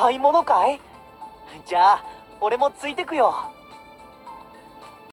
買い物かい?じゃあ俺もついてくよ。